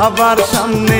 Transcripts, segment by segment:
বাবার সামনে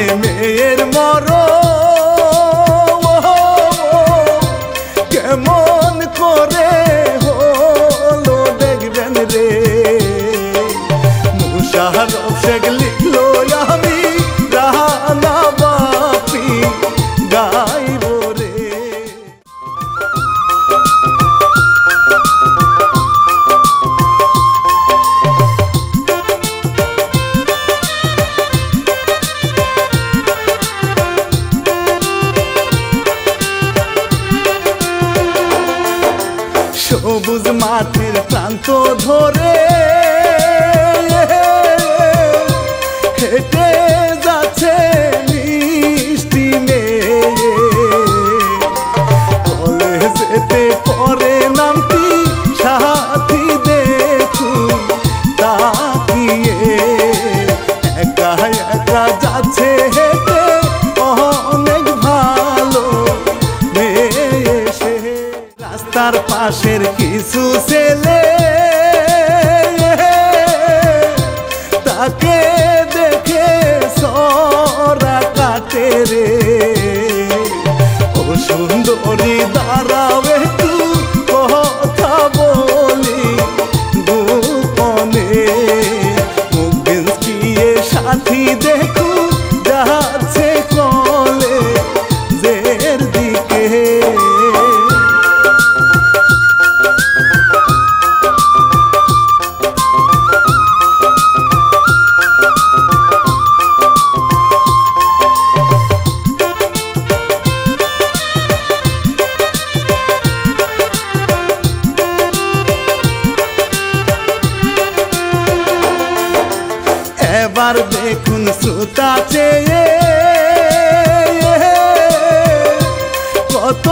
এবার দেখুন শ্রোতা চেয়ে কত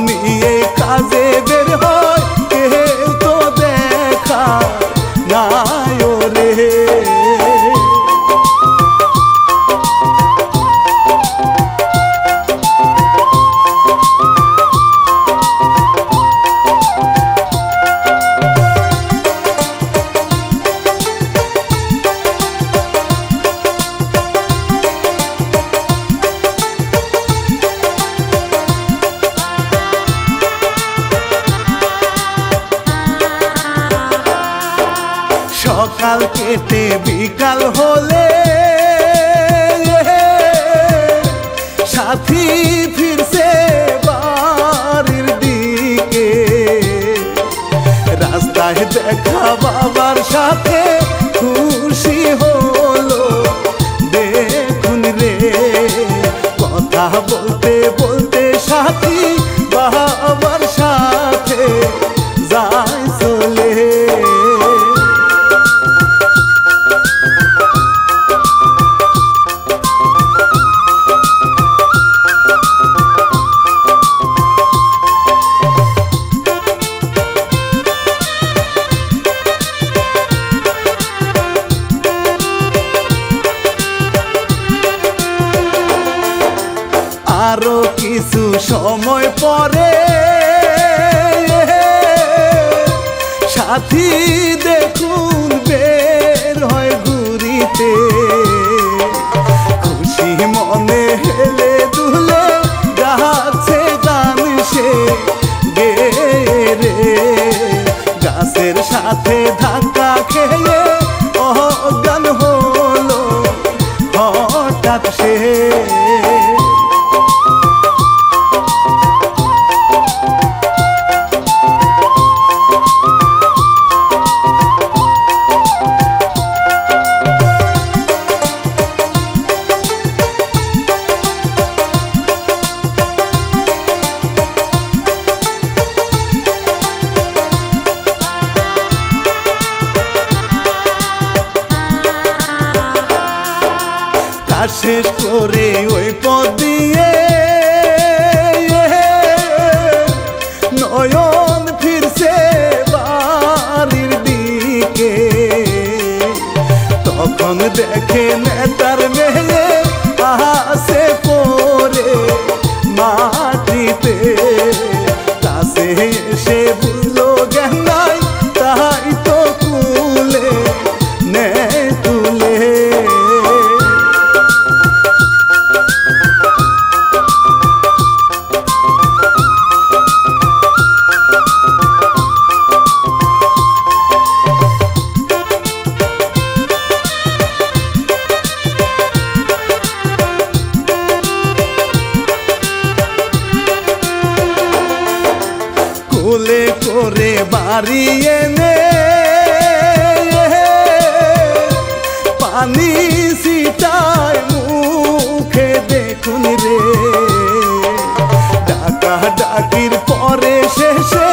নিয়ে কাজে বের হয় কেউ তো দেখা না রে ভুলে করে বাড়ি এনে পানি সিটায় মুখে দেখুন রে। ডাকা ডাকির পরে শেষে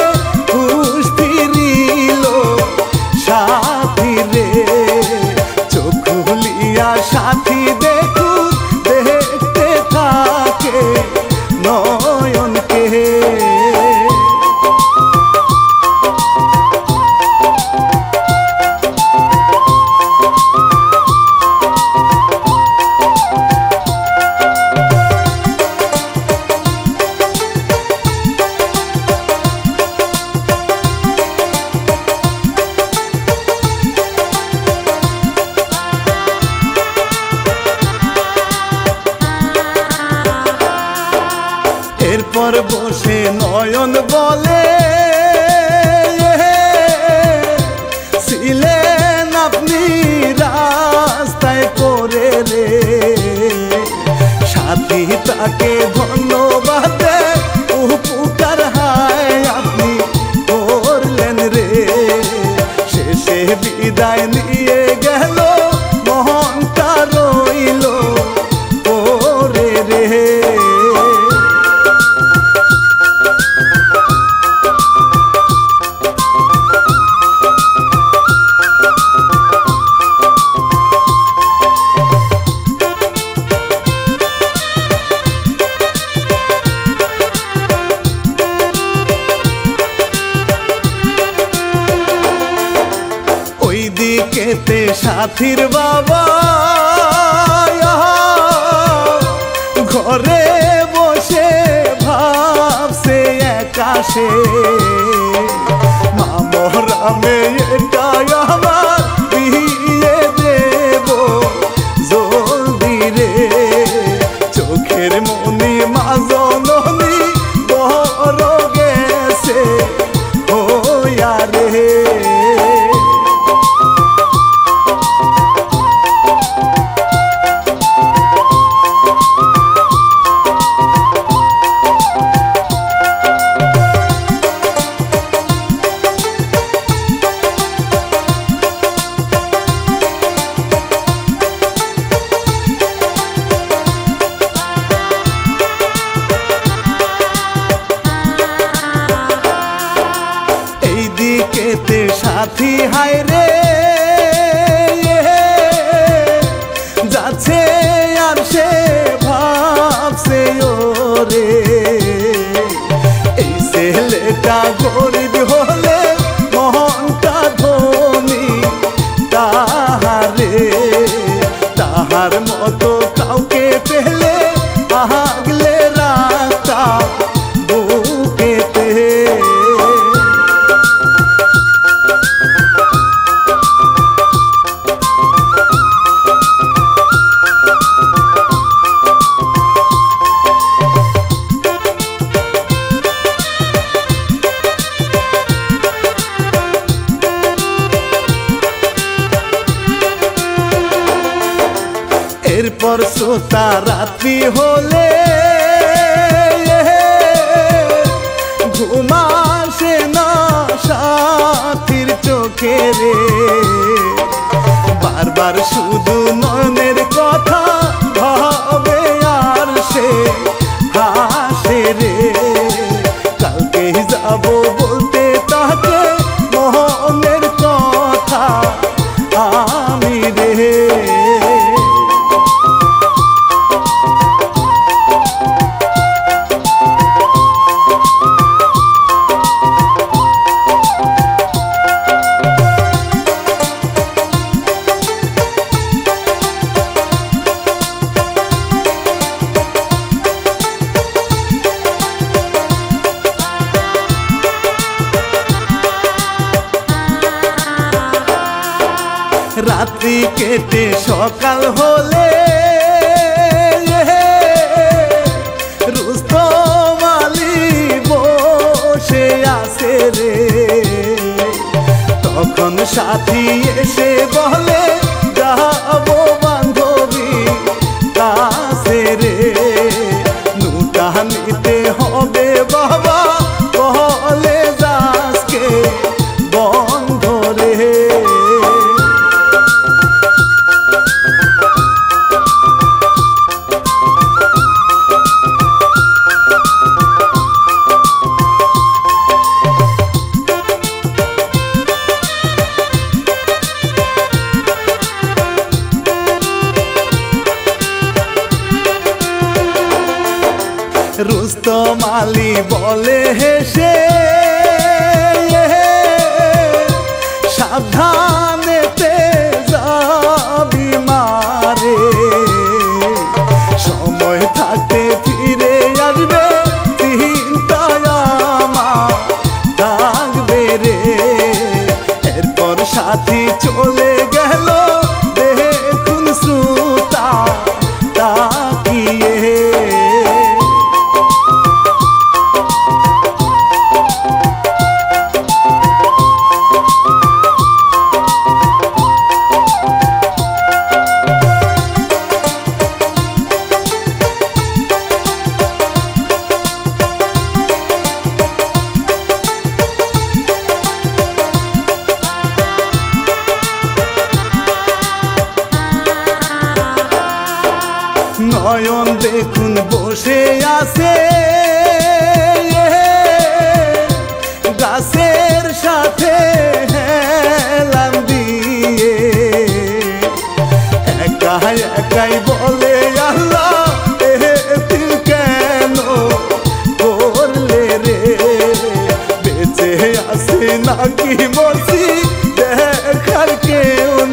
soltar রুস্তম আলী বলে হেসে, সাবধানেতে যাবি মারে সময় থাকতে ফিরে আসবে চিন্তায়ামা থাকবে রে। এরপর সাথী চলে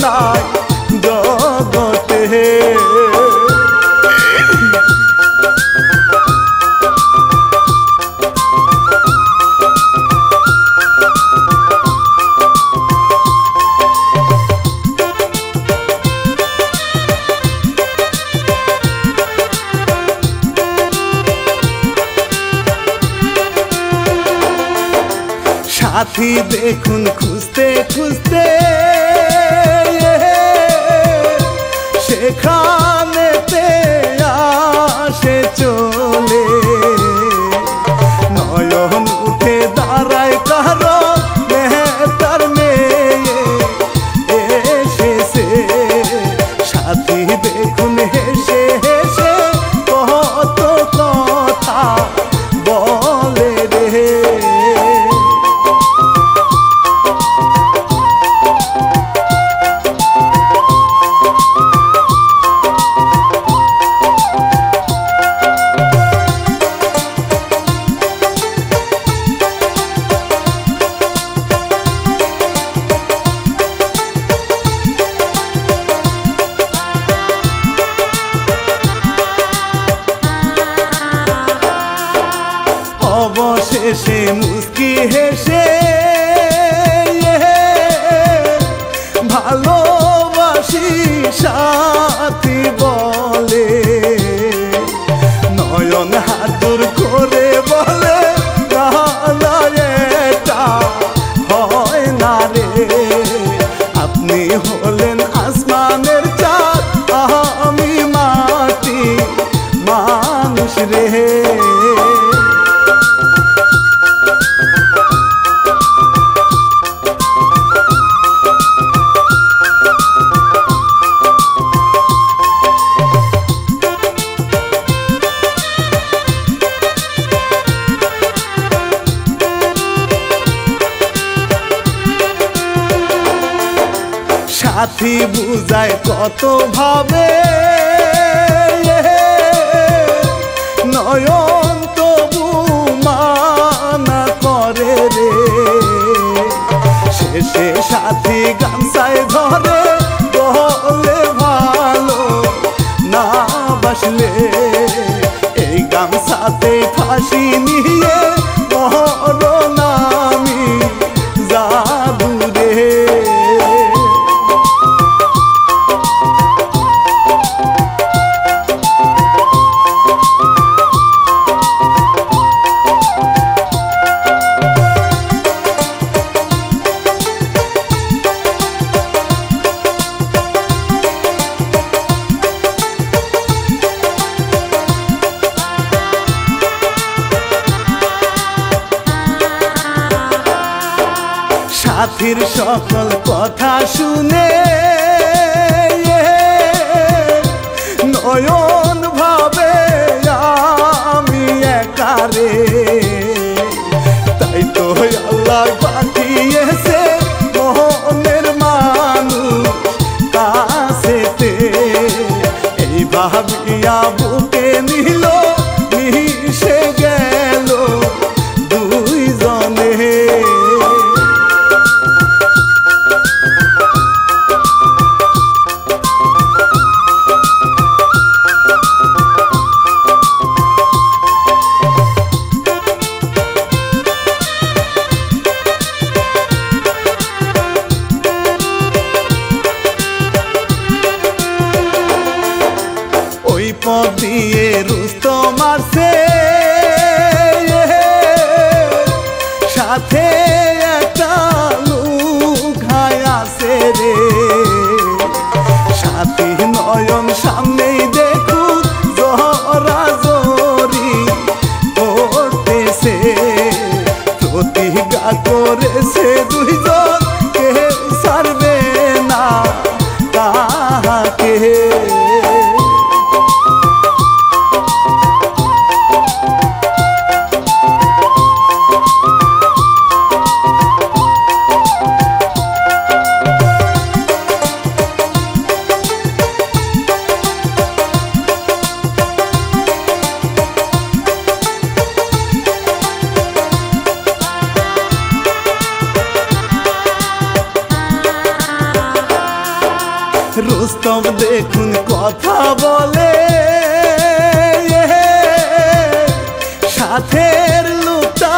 নাই জগতে। সাথী দেখো যায় কত ভাবে নয়ন তবু মানা করে রে। শেষে সাথী গামসায় ধরে বলে ভালো না বসলে, এই গামসাতে ফাঁসি নিয়ে সকল কথা শুনে মানব দেখুন কথা বলে। সাথে লোকটা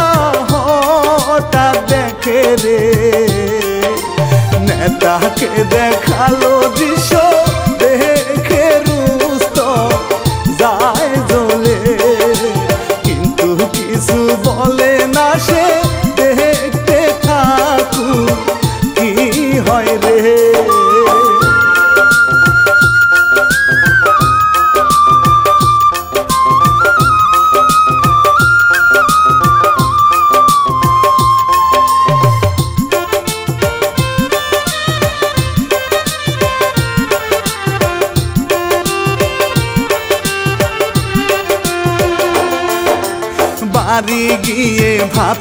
হটা দেখে রে। নেতাকে দেখাল দৃশ্য দেহে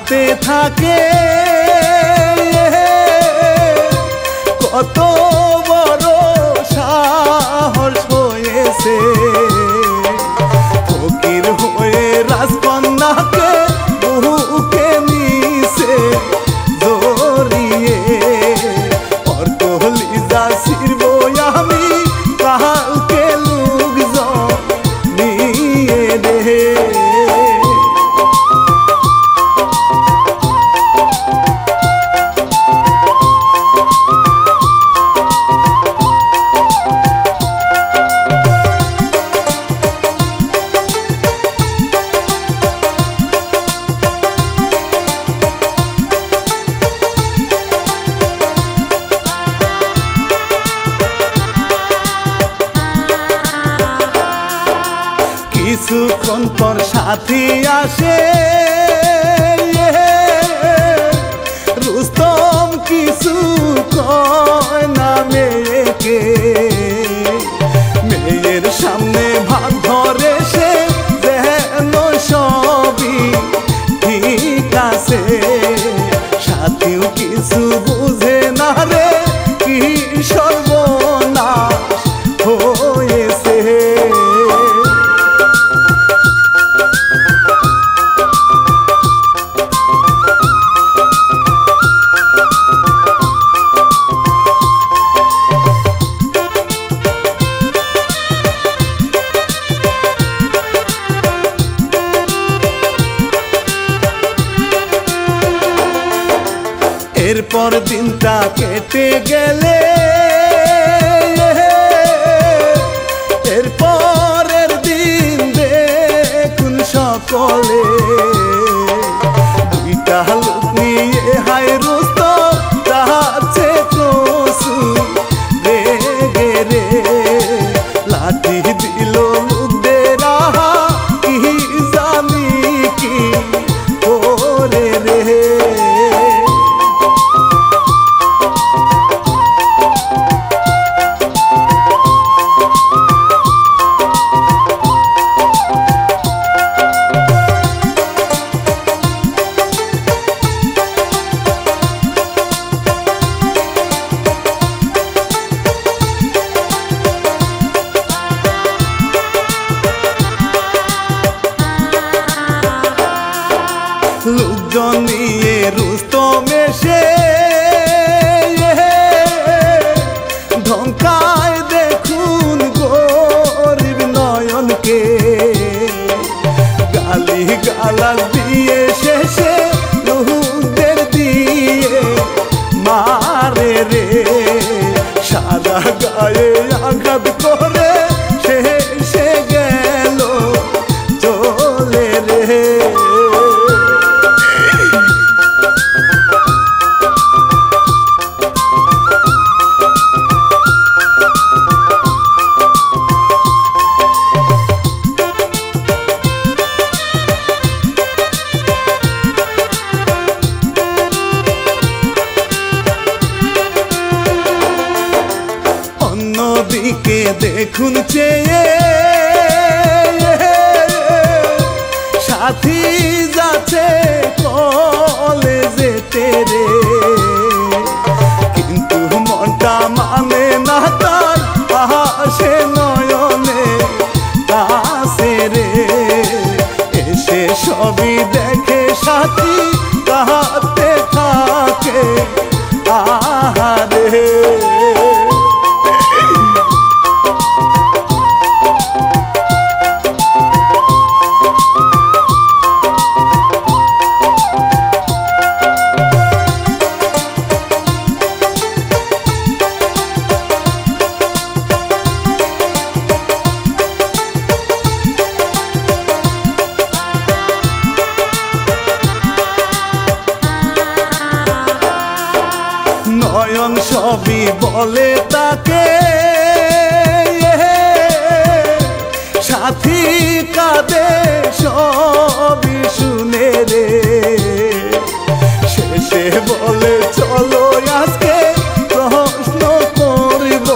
करते थे कत तो 似 দেখুন চেয়ে। সাথী যাচ্ছে কলেজেতে রে। মন সবই বলে তাকে। সাথী কাঁদে, সবই শুনে রে। শেষে বলে, চলো আজকে প্রশ্ন করব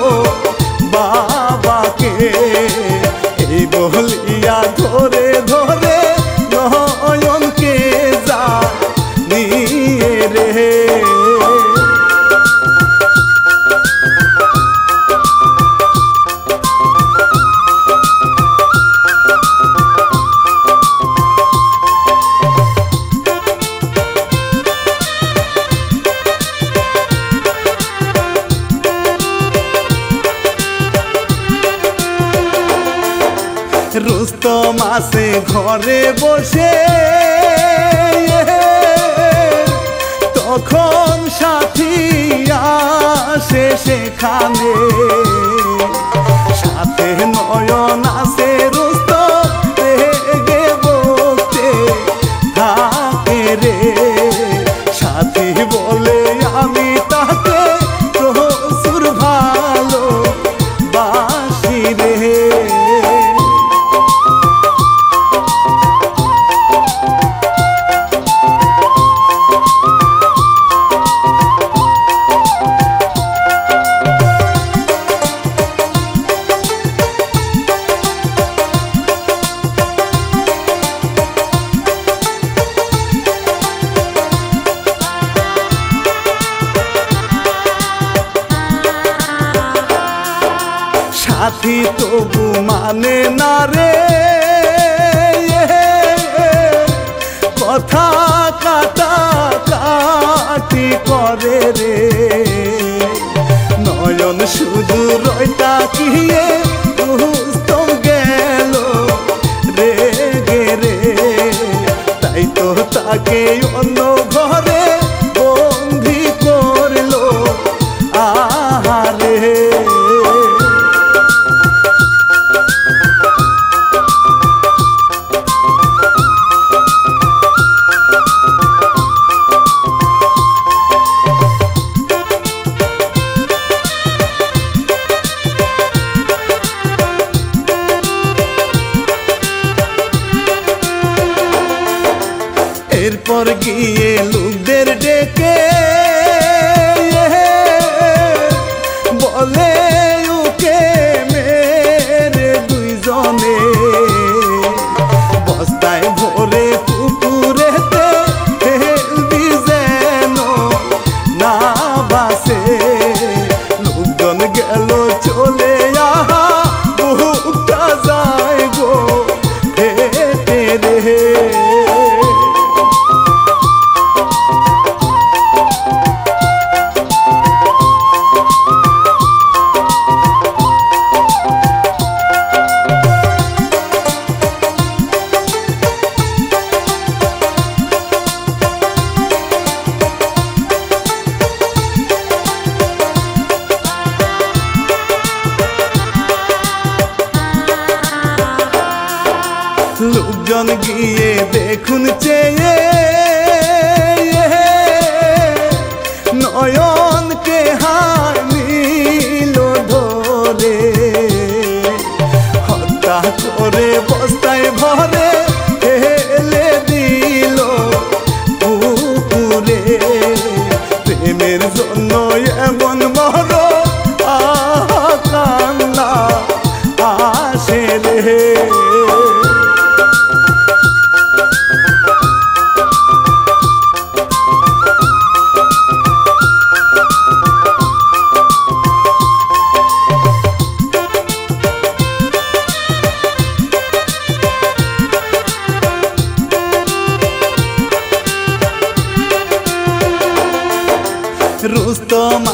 বাবাকে। এই বলিয়া ধরে বসে। তখন সাথী আসে সেখানে। que yo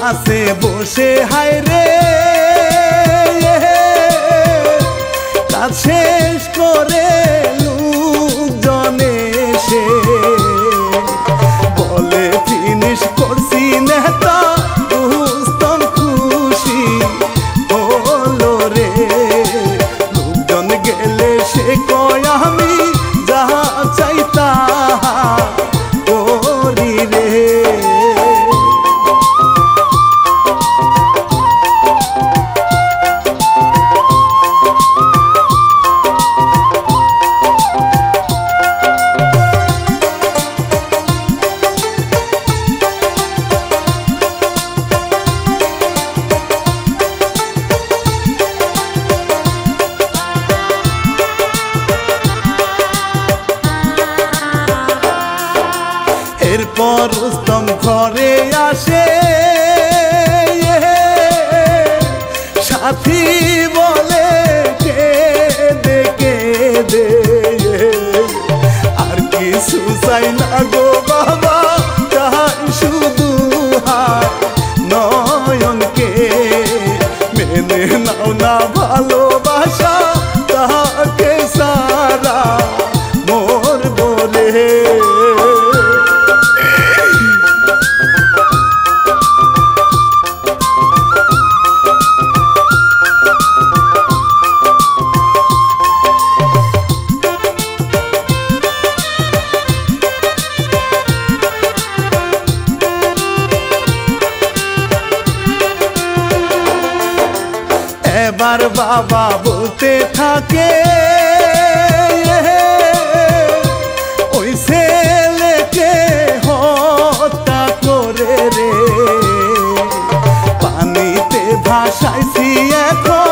পাশে বসে হায় রে। কাজ শেষ করে পর উত্তম ঘরে আসে। সাথী বলে কেঁদে দে আর কিছু চাই না গো বাবা। ভাষাইছি এখন